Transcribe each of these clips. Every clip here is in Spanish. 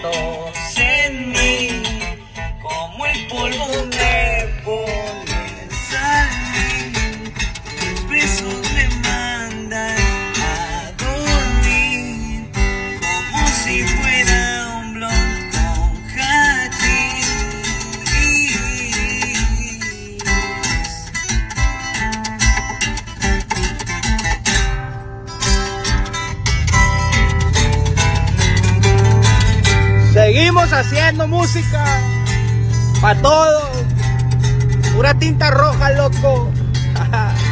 secretos haciendo música para todos. Pura tinta roja, loco.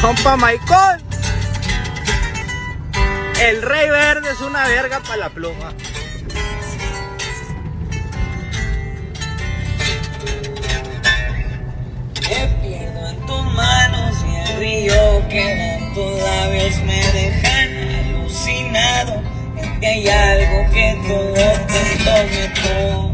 Compa Michael. El rey verde es una verga para la pluma. Tus labios me dejan alucinado. Es que hay algo que todo esto me pone.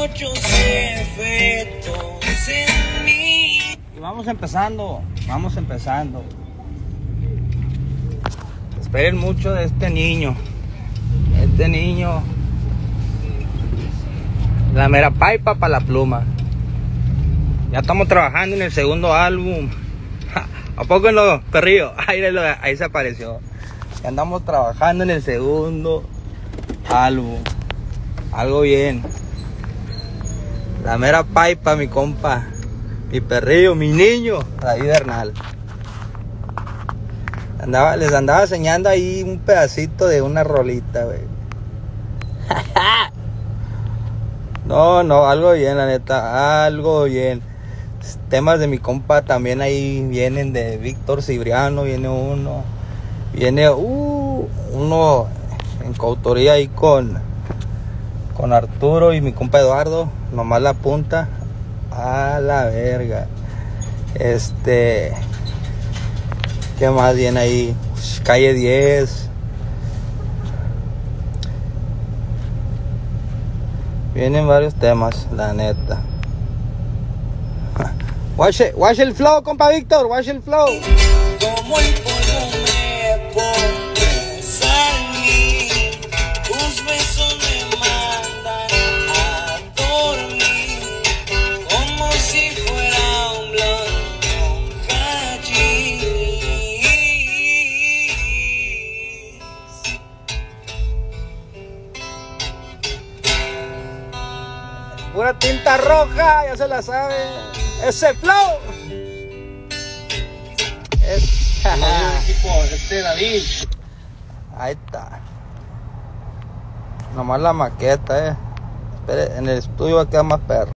Muchos efectos en mí. Y vamos empezando, vamos empezando. Esperen mucho de este niño. Este niño. La mera paipa para la pluma. Ya estamos trabajando en el segundo álbum. ¿A poco no, perrillo? Ahí, ahí se apareció. Ya andamos trabajando en el segundo álbum. Algo bien. La mera paipa, mi compa. Mi perrillo, mi niño, David Bernal. Andaba, les andaba enseñando ahí un pedacito de una rolita, güey. No, no, algo bien, la neta, algo bien. Temas de mi compa también ahí vienen de Víctor Cibriano, viene uno. Viene uh, uno en coautoría ahí con, con Arturo y mi compa Eduardo, nomás la punta. A la verga. Este. ¿Qué más viene ahí? Calle 10. Vienen varios temas, la neta. Watch, watch el flow, compa Víctor, watch el flow. Pura tinta roja, ya se la sabe. Ese flow. Es- este David. Ahí está. Nomás la maqueta, eh. Espere, en el estudio va a quedar más perro.